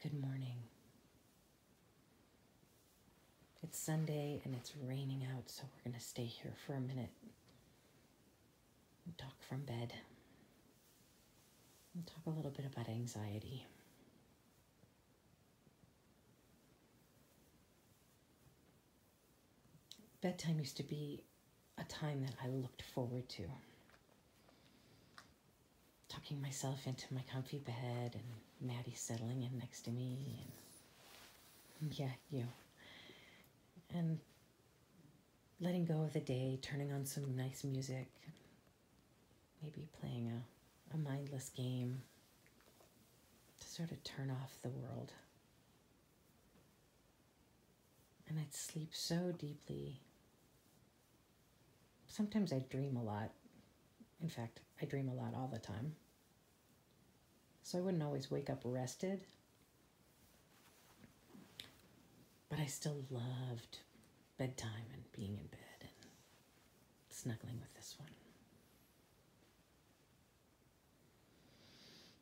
Good morning. It's Sunday and it's raining out, so we're going to stay here for a minute and talk from bed and talk a little bit about anxiety. Bedtime used to be a time that I looked forward to. Tucking myself into my comfy bed and Maddie settling in next to me and yeah, you. And letting go of the day, turning on some nice music, maybe playing a, a mindless game to sort of turn off the world. And I'd sleep so deeply sometimes I dream a lot. In fact, I dream a lot all the time. So I wouldn't always wake up rested. But I still loved bedtime and being in bed and snuggling with this one.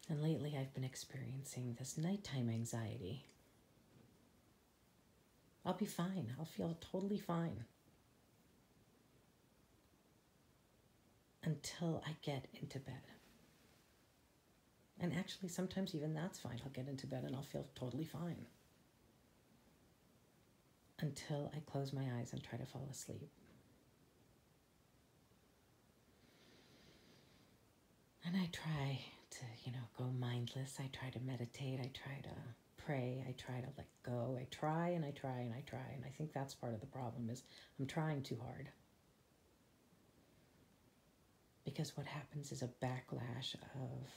And lately I've been experiencing this nighttime anxiety. I'll be fine. I'll feel totally fine. until I get into bed. And actually, sometimes even that's fine. I'll get into bed and I'll feel totally fine until I close my eyes and try to fall asleep. And I try to, you know, go mindless. I try to meditate. I try to pray. I try to let go. I try and I try and I try. And I think that's part of the problem is I'm trying too hard because what happens is a backlash of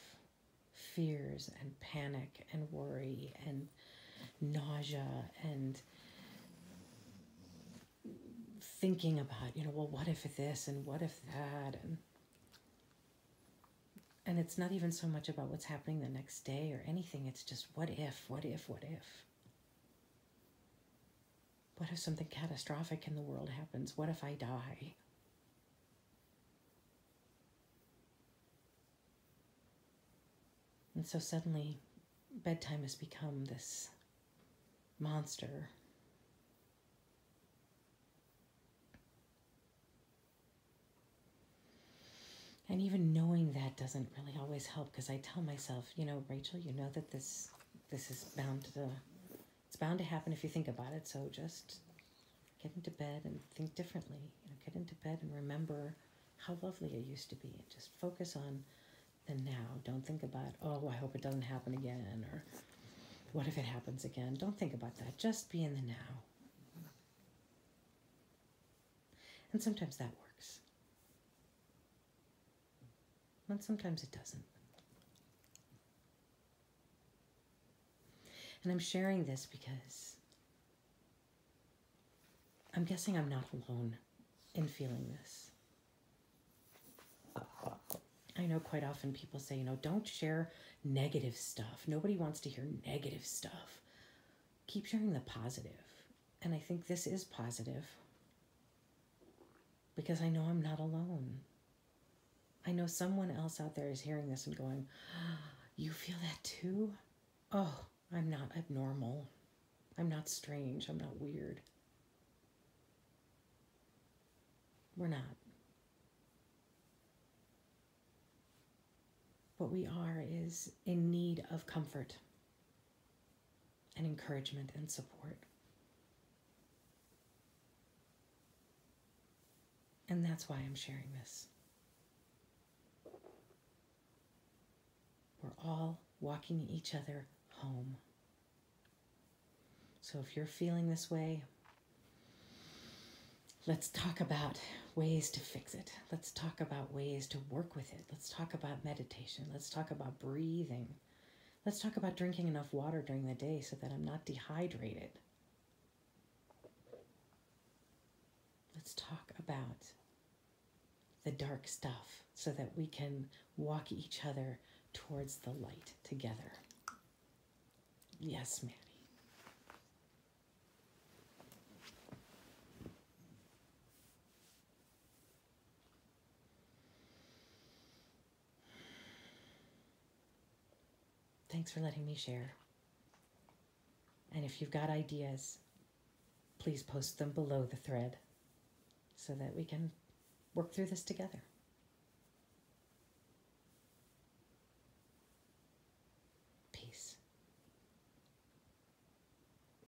fears and panic and worry and nausea and thinking about you know well what if this and what if that? And and it's not even so much about what's happening the next day or anything. It's just what if what if what if? What if something catastrophic in the world happens? What if i die And so suddenly, bedtime has become this monster. And even knowing that doesn't really always help because I tell myself, you know, Rachel, you know that this this is bound to it's bound to happen if you think about it. So just get into bed and think differently. You know, get into bed and remember how lovely it used to be and just focus on the now. Don't think about, oh, I hope it doesn't happen again, or what if it happens again. Don't think about that. Just be in the now. And sometimes that works. And sometimes it doesn't. And I'm sharing this because I'm guessing I'm not alone in feeling this. I know quite often people say, you know, don't share negative stuff. Nobody wants to hear negative stuff. Keep sharing the positive. And I think this is positive because I know I'm not alone. I know someone else out there is hearing this and going, You feel that too? Oh, I'm not abnormal. I'm not strange. I'm not weird. We're not. What we are is in need of comfort and encouragement and support. And that's why I'm sharing this. We're all walking each other home. So if you're feeling this way, let's talk about ways to fix it. Let's talk about ways to work with it. Let's talk about meditation. Let's talk about breathing. Let's talk about drinking enough water during the day so that I'm not dehydrated. Let's talk about the dark stuff so that we can walk each other towards the light together. Yes, ma'am. Thanks for letting me share. And if you've got ideas, please post them below the thread so that we can work through this together.